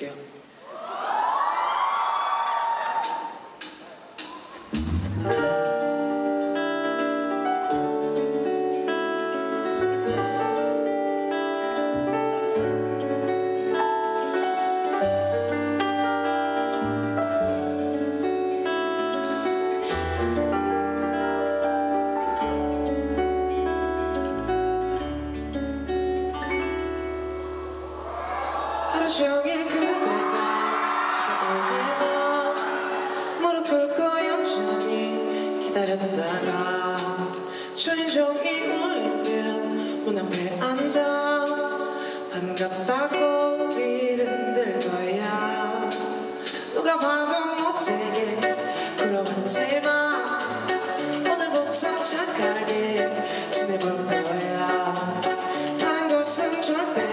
Yeah. 기다렸다가 초인종이 울리면 문 앞에 앉아 반갑다고 우리를 흔들 거야. 누가 봐도 못되게 굴어봤지만 오늘부터 착하게 지내볼 거야. 다른 곳은 절대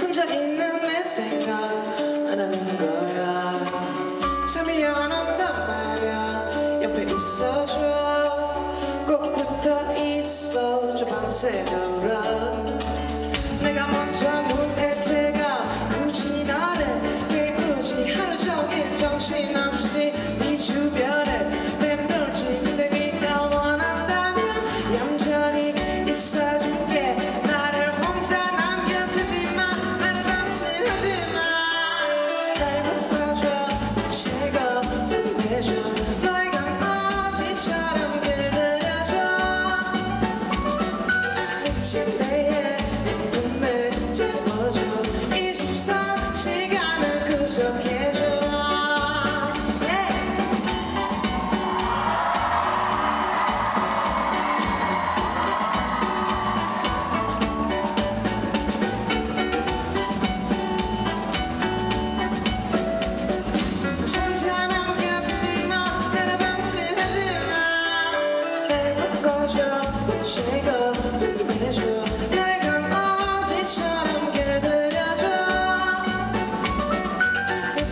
혼자 있는 내 생각 안 하는 거야. 말야 옆에 있어줘. 꼭 붙어 있어줘. 밤새도록. 내가 먼저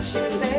she lay